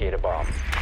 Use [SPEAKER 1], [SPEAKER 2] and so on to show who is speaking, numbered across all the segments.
[SPEAKER 1] locate bomb.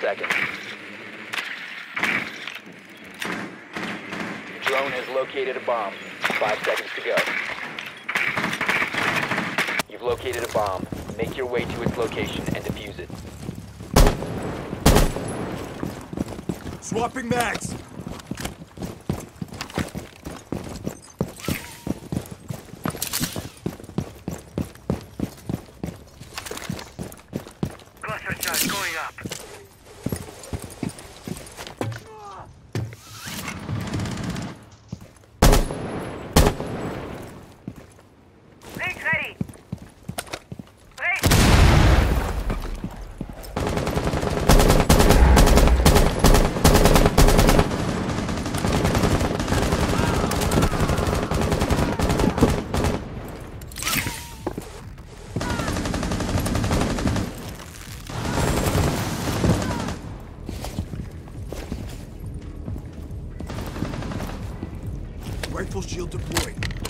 [SPEAKER 1] Ten seconds. Drone has located a bomb. Five seconds to go. You've located a bomb. Make your way to its location and defuse it.
[SPEAKER 2] Swapping mags! Rifle shield deployed.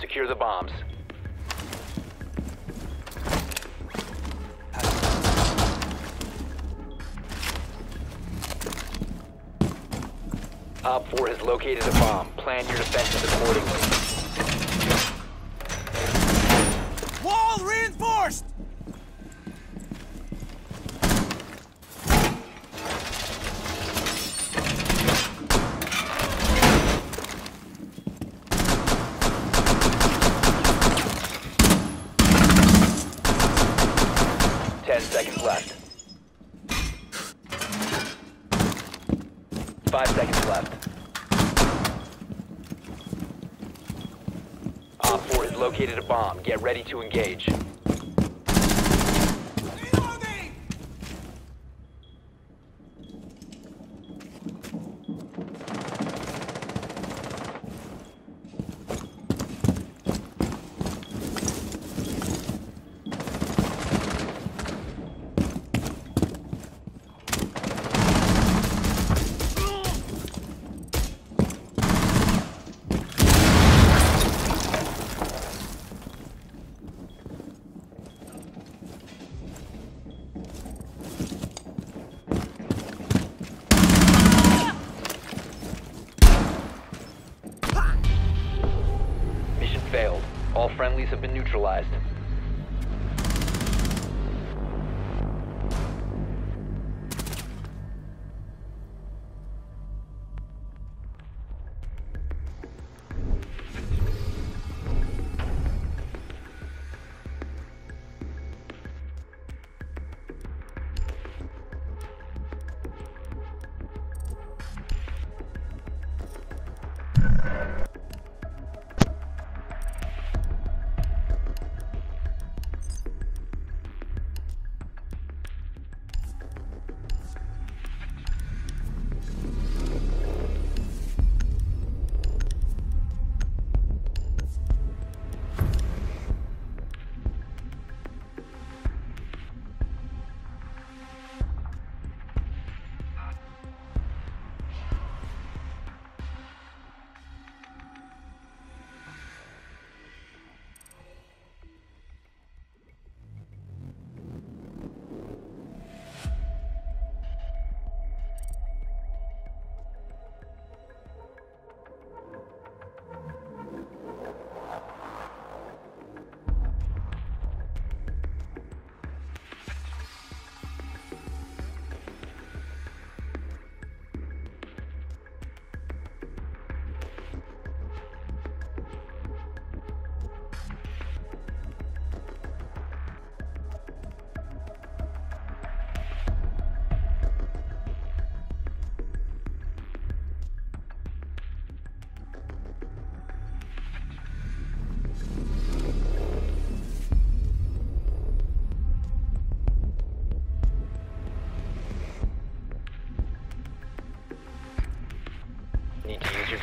[SPEAKER 1] Secure the bombs. OPFOR has located a bomb. Plan your defenses accordingly.
[SPEAKER 2] Wall reinforced!
[SPEAKER 1] Ten seconds left. Five seconds left. Op 4 has located a bomb. Get ready to engage. Friendlies have been neutralized.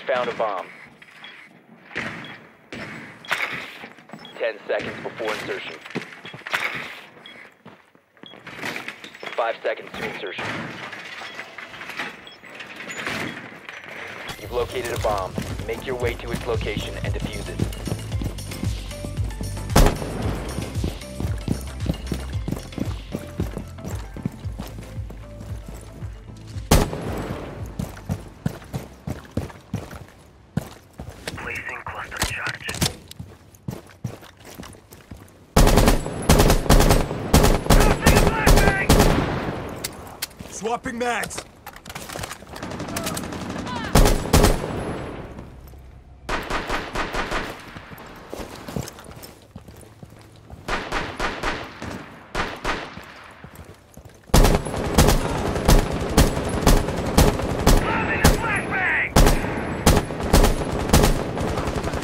[SPEAKER 1] has found a bomb. 10 seconds before insertion. 5 seconds to insertion. You've located a bomb. Make your way to its location and defuse it.
[SPEAKER 3] Flashbang!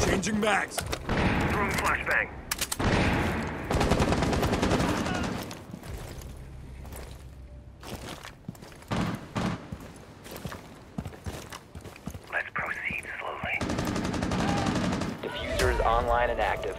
[SPEAKER 2] Changing.
[SPEAKER 1] Online and active.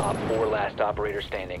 [SPEAKER 1] Op 4 last operator standing.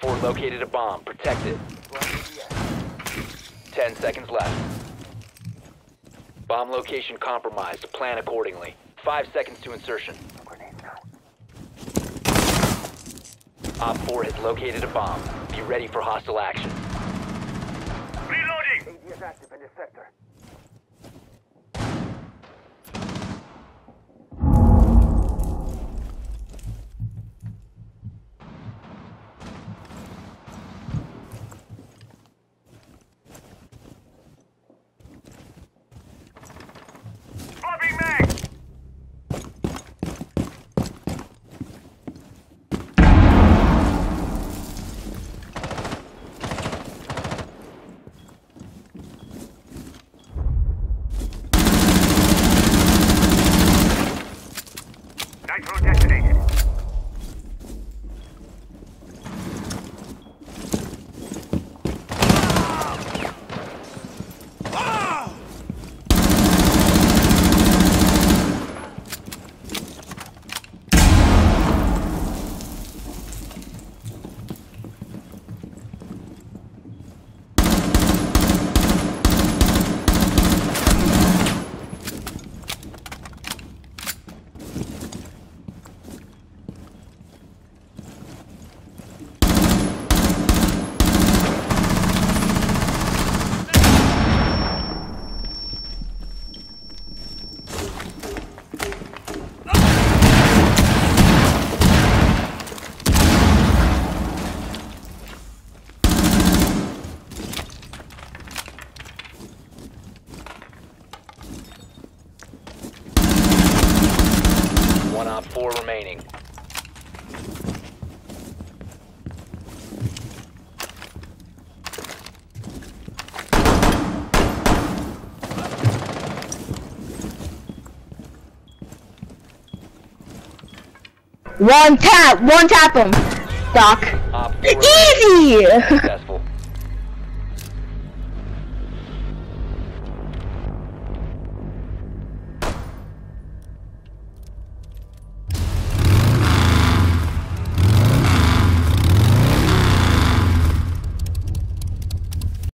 [SPEAKER 1] OPFOR located a bomb. Protect it. 10 seconds left. Bomb location compromised. Plan accordingly. 5 seconds to insertion. OPFOR has located a bomb. Be ready for hostile action.
[SPEAKER 3] Reloading!
[SPEAKER 4] One tap, one tap him. Doc.
[SPEAKER 1] OPFOR
[SPEAKER 4] Easy!